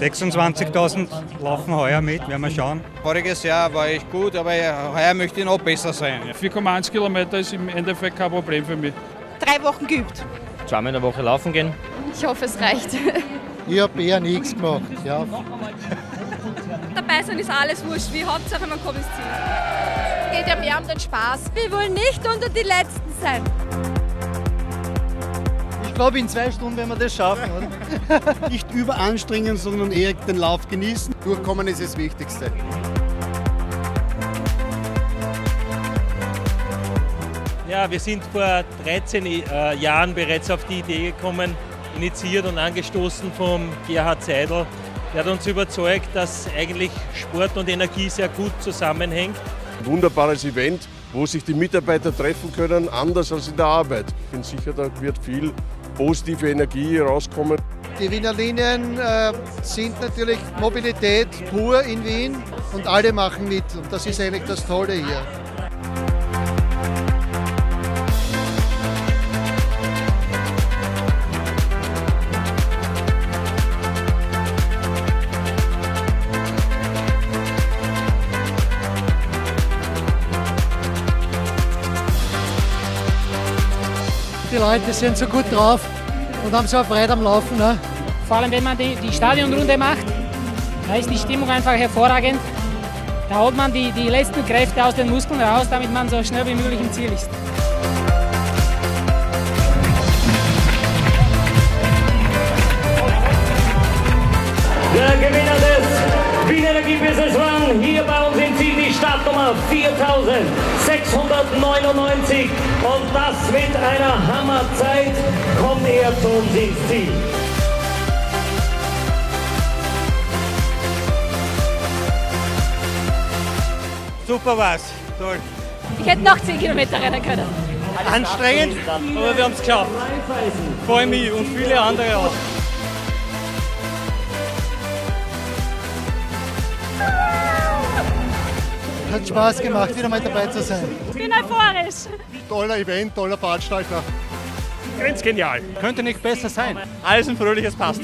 26.000 laufen heuer mit, werden wir schauen. Voriges Jahr war ich gut, aber heuer möchte ich noch besser sein. 4,1 Kilometer ist im Endeffekt kein Problem für mich. Drei Wochen geübt. Zweimal in der Woche laufen gehen. Ich hoffe, es reicht. Ich habe eher nichts gemacht. Ja. Dabei sein ist alles wurscht, wie Hauptsache man kommt ins Ziel. Geht ja mehr um den Spaß. Wir wollen nicht unter die Letzten sein. Ich glaube, in zwei Stunden werden wir das schaffen. Oder? nicht überanstrengen, sondern eher den Lauf genießen. Durchkommen ist das Wichtigste. Ja, wir sind vor 13 äh, Jahren bereits auf die Idee gekommen, initiiert und angestoßen vom Gerhard Seidel. Der hat uns überzeugt, dass eigentlich Sport und Energie sehr gut zusammenhängt. Ein wunderbares Event, wo sich die Mitarbeiter treffen können, anders als in der Arbeit. Ich bin sicher, da wird viel positive Energie rauskommen. Die Wiener Linien äh, sind natürlich Mobilität pur in Wien und alle machen mit. Und das ist eigentlich das Tolle hier. Die Leute sind so gut drauf und haben so eine Freude am Laufen. Ne? Vor allem, wenn man die, die Stadionrunde macht, da ist die Stimmung einfach hervorragend. Da holt man die, die letzten Kräfte aus den Muskeln raus, damit man so schnell wie möglich im Ziel ist. Run hier bei uns im Ziel, die Startnummer 4699. Und das mit einer Hammerzeit kommt er zu uns ins Ziel. Super war's, toll. Ich hätte noch 10 Kilometer rennen können. Anstrengend, aber wir haben es geschafft. Vor allem ich und viele andere auch. Hat Spaß gemacht, wieder mal dabei zu sein. Ich bin euphorisch. Toller Event, toller Veranstalter. Ganz genial. Könnte nicht besser sein. Alles ein fröhliches passt.